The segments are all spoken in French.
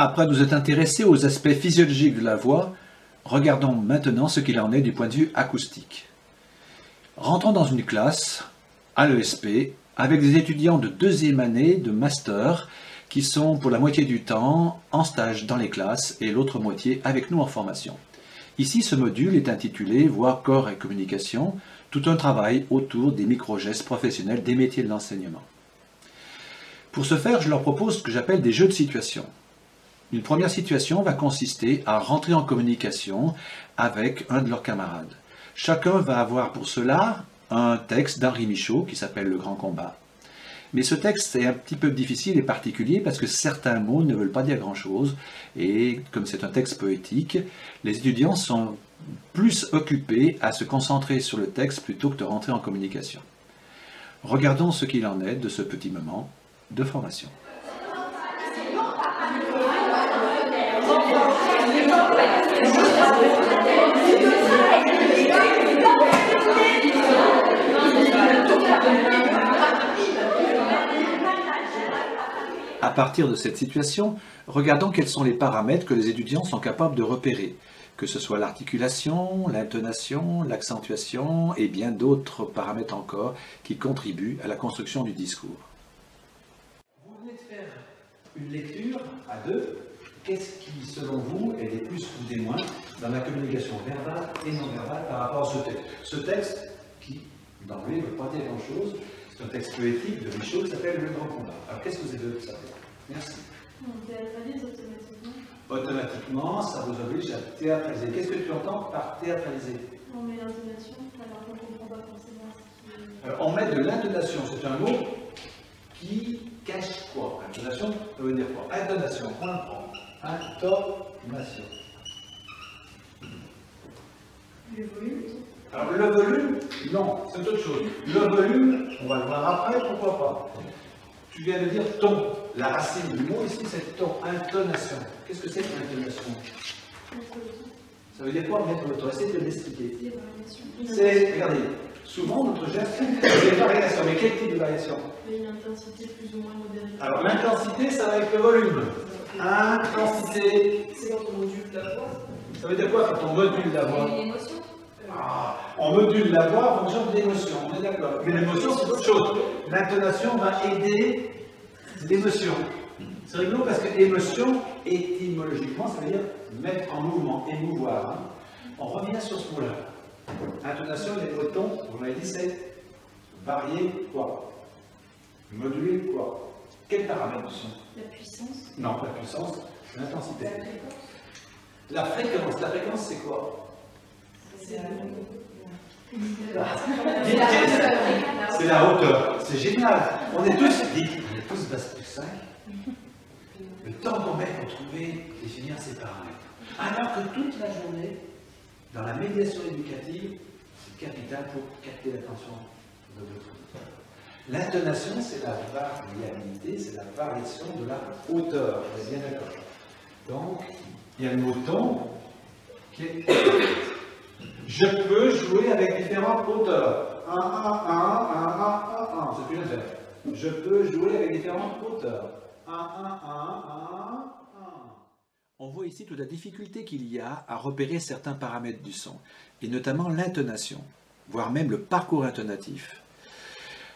Après nous être intéressés aux aspects physiologiques de la voix, regardons maintenant ce qu'il en est du point de vue acoustique. Rentrons dans une classe, à l'ESP, avec des étudiants de deuxième année de master qui sont pour la moitié du temps en stage dans les classes et l'autre moitié avec nous en formation. Ici, ce module est intitulé Voix, corps et communication, tout un travail autour des micro-gestes professionnels des métiers de l'enseignement. Pour ce faire, je leur propose ce que j'appelle des jeux de situation. Une première situation va consister à rentrer en communication avec un de leurs camarades. Chacun va avoir pour cela un texte d'Henri Michaud qui s'appelle Le Grand Combat. Mais ce texte est un petit peu difficile et particulier parce que certains mots ne veulent pas dire grand-chose. Et comme c'est un texte poétique, les étudiants sont plus occupés à se concentrer sur le texte plutôt que de rentrer en communication. Regardons ce qu'il en est de ce petit moment de formation. À partir de cette situation, regardons quels sont les paramètres que les étudiants sont capables de repérer, que ce soit l'articulation, l'intonation, l'accentuation et bien d'autres paramètres encore qui contribuent à la construction du discours. Vous venez de faire une lecture à deux. Qu'est-ce qui, selon vous, est des plus ou des moins dans la communication verbale et non verbale par rapport à ce texte? Ce texte, qui, d'emblée, ne veut pas dire grand-chose, c'est un texte poétique de Michaud qui s'appelle Le Grand Combat. Alors qu'est-ce que vous avez observé Merci. On théâtralise automatiquement? Automatiquement, ça vous oblige à théâtraliser. Qu'est-ce que tu entends par théâtraliser? On met l'intonation alors qu'on ne comprend pas forcément ce qui est. Alors, On met de l'intonation, c'est un mot qui cache quoi? Intonation, ça veut dire quoi? Intonation, on prend. Intonation. Le volume. Alors le volume, non, c'est autre chose. Le volume, on va le voir après, pourquoi pas. Tu viens de dire ton. La racine du mot ici, c'est ton. Intonation. Qu'est-ce que c'est que l'intonation Ça veut dire quoi mettre le ton Essayez de l'expliquer. C'est, regardez, souvent notre geste, c'est des variations. Mais quel type de variation? Une intensité plus ou moins modérée. Alors l'intensité, ça va être le volume. Intensité, C'est quand on module la voix. ça veut dire quoi quand on module la voix émotion. Ah, on module la voix en fonction de l'émotion, on est d'accord. Mais l'émotion, c'est autre chose. L'intonation va aider l'émotion. C'est rigolo parce que émotion, étymologiquement, ça veut dire mettre en mouvement, émouvoir. hein. On revient sur ce mot-là. Intonation, les motons, vous m'avez dit, c'est varier quoi? Moduler quoi? Quels paramètres sont La puissance. Non, la puissance, l'intensité. La fréquence. La fréquence, la fréquence, c'est quoi? C'est la C'est la hauteur. C'est génial. On est tous, on est tous basse plus 5. Le temps qu'on met pour trouver, définir ces paramètres. Alors que toute la journée, dans la médiation éducative, c'est capital pour capter l'attention de auditeur. L'intonation, c'est la variabilité, c'est la variation de la hauteur. Bien Donc, il y a le mot ton qui est je peux jouer avec différentes hauteurs. 1, 1, 1, 1, 1, 1, 1. C'est. Je peux jouer avec différentes hauteurs. 1, 1, 1, 1, 1. On voit ici toute la difficulté qu'il y a à repérer certains paramètres du son, et notamment l'intonation, voire même le parcours intonatif.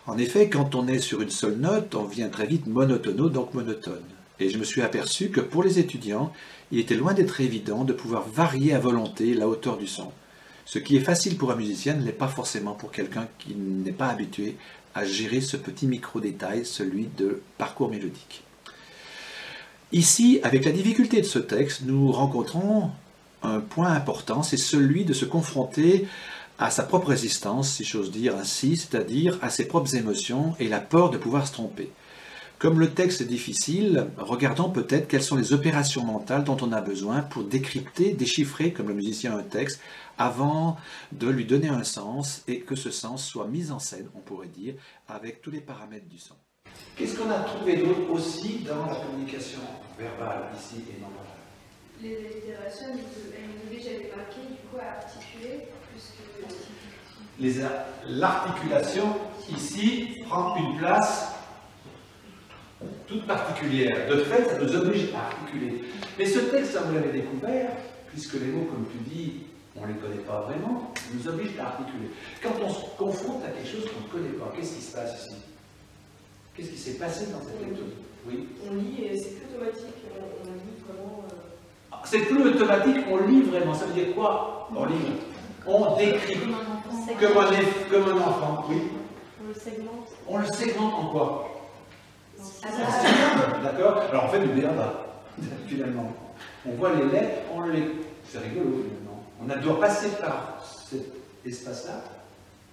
En effet, quand on est sur une seule note, on vient très vite monotono, donc monotone. Et je me suis aperçu que pour les étudiants, il était loin d'être évident de pouvoir varier à volonté la hauteur du son. Ce qui est facile pour un musicien ne pas forcément pour quelqu'un qui n'est pas habitué à gérer ce petit micro-détail, celui de parcours mélodique. Ici, avec la difficulté de ce texte, nous rencontrons un point important, c'est celui de se confronter à sa propre résistance, si j'ose dire ainsi, c'est-à-dire à ses propres émotions et la peur de pouvoir se tromper. Comme le texte est difficile, regardons peut-être quelles sont les opérations mentales dont on a besoin pour décrypter, déchiffrer, comme le musicien un texte, avant de lui donner un sens et que ce sens soit mis en scène, on pourrait dire, avec tous les paramètres du son. Qu'est-ce qu'on a trouvé d'autre aussi dans la communication verbale ici et non verbale Les allitérations, elles nous j'avais marqué du coup à articuler L'articulation ici prend une place toute particulière. De fait, ça nous oblige à articuler. Mais ce texte, ça vous l'avez découvert, puisque les mots, comme tu dis, on ne les connaît pas vraiment, nous oblige à articuler. Quand on se confronte à quelque chose qu'on ne connaît pas, qu'est-ce qui se passe ici? Qu'est-ce qui s'est passé dans cette lecture Oui. On lit et c'est plus automatique. On, lit vraiment. Euh, ah, c'est plus automatique, on lit vraiment. Ça veut dire quoi? On lit. On décrit. Comme un, comme un enfant, oui. On le segmente. On le segmente en quoi? D'accord? Alors on fait du béaba, finalement. On voit les lettres, on les. C'est rigolo, finalement. On doit passer par cet espace-là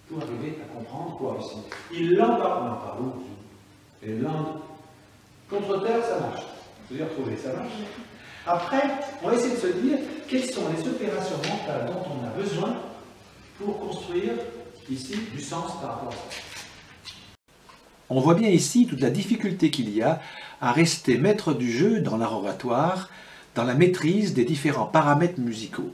pour arriver à comprendre quoi ici. Il l'embarque, non, par où Et l'Inde. Contre terre, ça marche. Vous avez retrouvé, ça marche Après, on va essayer de se dire quelles sont les opérations mentales dont on a besoin pour construire ici du sens par rapport à ça? On voit bien ici toute la difficulté qu'il y a à rester maître du jeu dans l'art oratoire, dans la maîtrise des différents paramètres musicaux.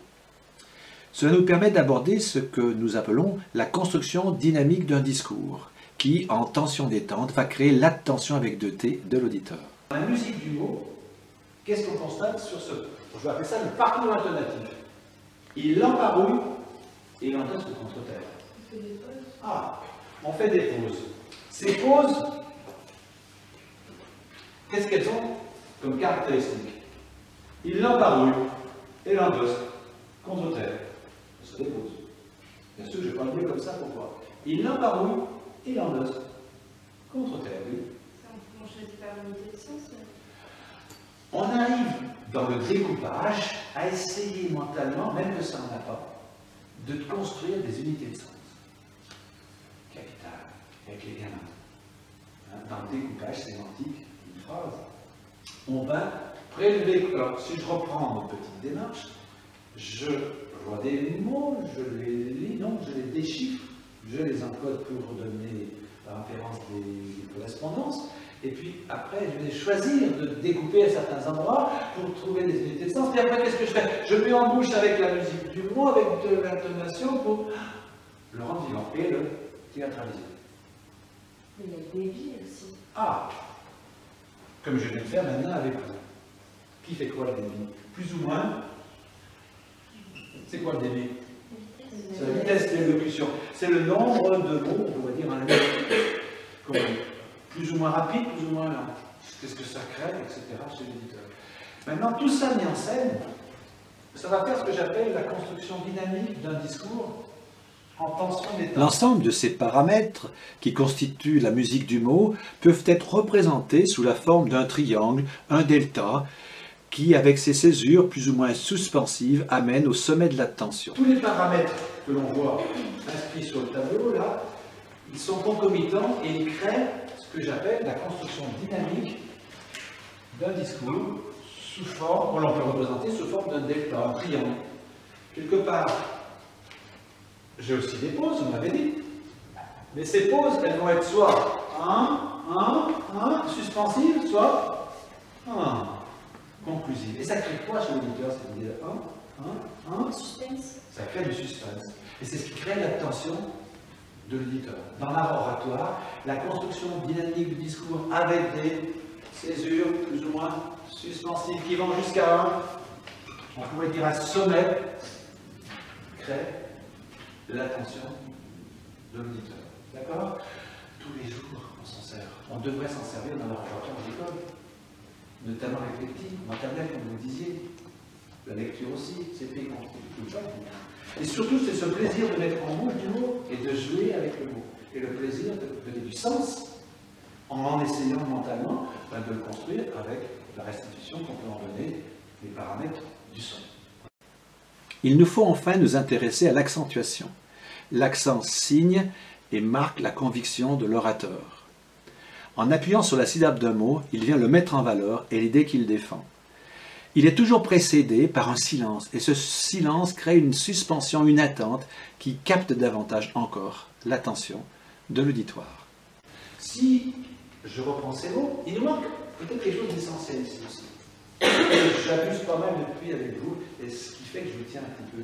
Cela nous permet d'aborder ce que nous appelons la construction dynamique d'un discours, qui, en tension détente, va créer l'attention avec deux T de l'auditeur. La musique du mot, qu'est-ce qu'on constate sur ce Je vais appeler ça le parcours intonatif. Il l'emparouille et il entonne ce contre-terre. Ah, on fait des pauses. Ces pauses, qu'est-ce qu'elles ont comme caractéristique? Il l'emparouille et l'endosse contre terre. Ça se dépose. Bien sûr, je ne vais pas le dire comme ça, pourquoi? Il l'emparouille et l'endosse contre terre, oui. On arrive dans le découpage à essayer mentalement, même que ça n'en a pas, de construire des unités de sens avec les gamins. Hein, dans le découpage sémantique d'une phrase, on va prélever. Alors, si je reprends une petite démarche, je vois des mots, je les lis, non, je les déchiffre, je les encode pour donner la référence des, correspondances. Et puis après, je vais choisir de découper à certains endroits pour trouver des unités de sens. Et après, qu'est-ce que je fais? Je mets en bouche avec la musique du mot, avec de l'intonation pour le rendre vivant et le théâtraliser. Mais il y a le débit aussi. Ah Comme je viens de faire maintenant avec vous. Qui fait quoi le débit? Plus ou moins? C'est quoi le débit? C'est la vitesse d'élocution. C'est le nombre de mots, on va dire, un Plus ou moins rapide, plus ou moins lent. Qu'est-ce que ça crée, etc. chez l'éditeur. Maintenant, tout ça mis en scène, ça va faire ce que j'appelle la construction dynamique d'un discours L'ensemble de ces paramètres qui constituent la musique du mot peuvent être représentés sous la forme d'un triangle, un delta, qui, avec ses césures plus ou moins suspensives, amène au sommet de la tension. Tous les paramètres que l'on voit inscrits sur le tableau, là, ils sont concomitants et ils créent que j'appelle la construction dynamique d'un discours sous forme, on l'on peut représenter sous forme d'un delta, un triangle. Quelque part, j'ai aussi des pauses, vous m'avez dit. Mais ces pauses, elles vont être soit 1, 1, 1, suspensives, soit 1, conclusives. Et ça crée quoi chez l'auditeur C'est dire 1, 1, 1. Suspense. Ça crée du suspense. Et c'est ce qui crée l'attention de l'auditeur. Dans l'art oratoire, la construction dynamique du discours avec des césures plus ou moins suspensives qui vont jusqu'à 1, on pourrait dire un sommet, crée l'attention de l'auditeur. D'accord? Tous les jours, on s'en sert. On devrait s'en servir dans la répertoire de l'école, notamment réflective, maternelle, comme vous le disiez. La lecture aussi, c'est fait tout ça. Et surtout, c'est ce plaisir de mettre en bouche du mot et de jouer avec le mot. Et le plaisir de donner du sens en essayant mentalement ben, de le construire avec la restitution qu'on peut en donner des paramètres du son. Il nous faut enfin nous intéresser à l'accentuation. L'accent signe et marque la conviction de l'orateur. En appuyant sur la syllabe d'un mot, il vient le mettre en valeur et l'idée qu'il défend. Il est toujours précédé par un silence, et ce silence crée une suspension, une attente qui capte davantage encore l'attention de l'auditoire. Si je reprends ces mots, il nous manque peut-être quelque chose d'essentiel ici aussi. J'abuse pas mal depuis avec vous, et ce qui fait que je vous tiens un petit peu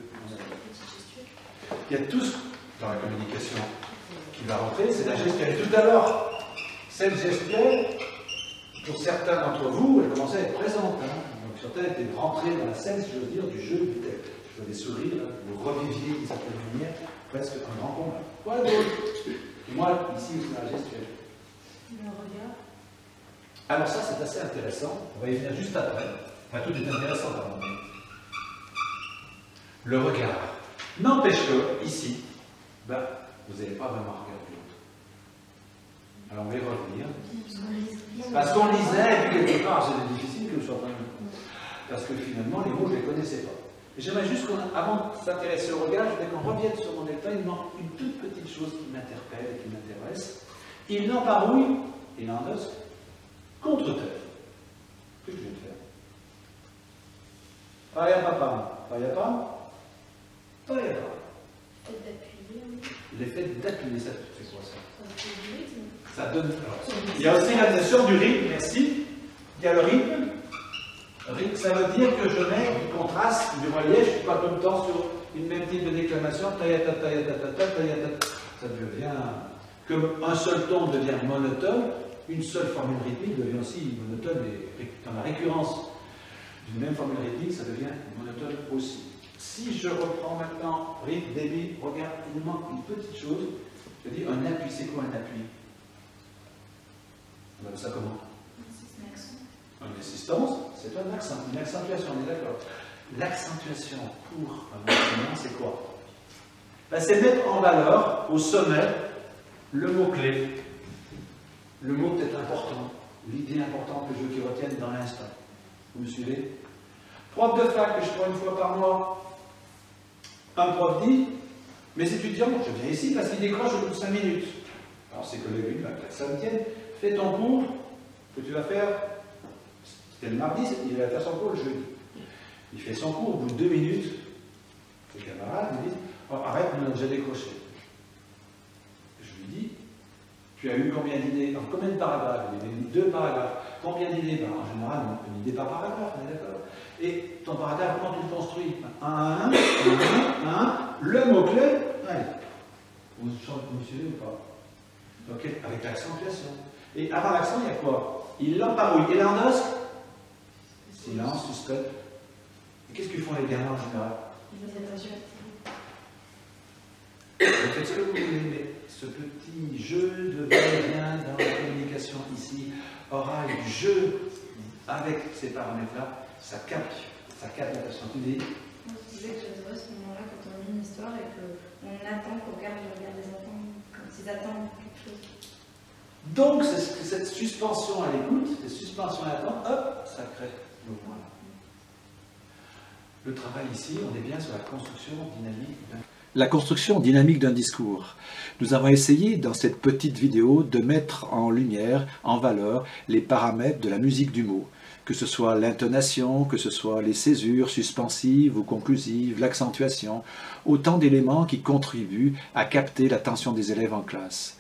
Il y a tout ce dans la communication qui va rentrer, c'est la gestuelle. Tout à l'heure, cette gestuelle, pour certains d'entre vous, elle commençait à être présente. Hein. Donc certains étaient rentrés dans la scène, si veux dire, du jeu du tête. Je des sourires, vous reviviez d'une certaine manière, presque un grand combat. Quoi d'autre Et moi, ici, c'est la gestuelle. Le regard. Alors ça, c'est assez intéressant. On va y venir juste après. Enfin, tout est intéressant, pardon. Le regard. N'empêche que, ici, ben, vous n'avez pas vraiment regardé l'autre. Alors on va y revenir. Parce qu'on lisait, et puis quelque part, c'était difficile que je sois pas Parce que finalement, les mots, je ne les connaissais pas. J'aimerais juste qu'avant de s'intéresser au regard, je voudrais qu'on revienne sur mon état. Il manque une toute petite chose qui m'interpelle et qui m'intéresse. Il n'emparouille, il endosse, contre terre. Qu'est-ce que je vais faire? Y a pas. L'effet d'appuyer, ça fait quoi ça? Ça donne. il y a aussi la notion du rythme, merci. Il y a le rythme. Ça veut dire que je mets du contraste, du relief, je suis pas tout le temps sur une même type de déclamation, ça devient, comme un seul ton devient monotone, une seule formule rythmique devient aussi monotone, et dans la récurrence d'une même formule rythmique, ça devient monotone aussi. Si je reprends maintenant rythme, débit, regarde, il manque une petite chose. Je dis un appui, c'est quoi un appui ça comment Une assistance, c'est un accent, une accentuation, on est d'accord. L'accentuation pour un instrument, c'est quoi? Ben, C'est mettre en valeur, au sommet, le mot-clé, le mot peut-être important, l'idée importante que je veux qu'il retienne dans l'instant. Vous me suivez? Prof de fac que je prends une fois par mois, un prof dit, mes étudiants, je viens ici parce qu'ils décrochent au bout de 5 minutes. Alors ses collègues lui disent, ça me tienne, fais ton cours. Que tu vas faire, c'était le mardi, il va faire son cours le jeudi. Il fait son cours, au bout de 2 minutes, ses camarades lui disent, oh, arrête, on a déjà décroché. Je lui dis, tu as eu combien d'idées? En combien de paragraphes? Il avait deux paragraphes. Combien d'idées? Ben, En général, une idée par paragraphe, on est d'accord et ton paragraphe, comment tu le construis? Un à un, un, un, le mot-clé, allez. Vous me ou pas? Ok, avec l'accentuation. Et avant l'accent, il y a quoi? Il l'emparouille. Et l'endosse Silence, suspect. Et qu'est-ce qu'ils font les gamins en général Ils. Vous faites ce que vous voulez, mais ce petit jeu de va dans la communication ici, du jeu avec ces paramètres-là, ça capte, ça capte la personne. Tu dis Moi, je disais que j'adorais ce moment-là quand on lit une histoire et qu'on attend qu'on regarde le regard des enfants, comme s'ils attendent quelque chose. Donc, cette suspension à l'écoute, cette suspension à l'attente, hop, ça crée le travail ici, on est bien sur la construction dynamique d'un la construction dynamique d'un discours. Nous avons essayé dans cette petite vidéo de mettre en lumière, en valeur, les paramètres de la musique du mot que ce soit l'intonation, que ce soit les césures suspensives ou conclusives, l'accentuation, autant d'éléments qui contribuent à capter l'attention des élèves en classe.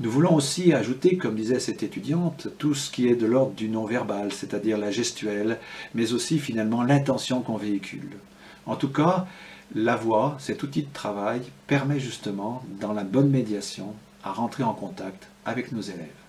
Nous voulons aussi ajouter, comme disait cette étudiante, tout ce qui est de l'ordre du non-verbal, c'est-à-dire la gestuelle, mais aussi finalement l'intention qu'on véhicule. En tout cas, la voix, cet outil de travail, permet justement, dans la bonne médiation, à rentrer en contact avec nos élèves.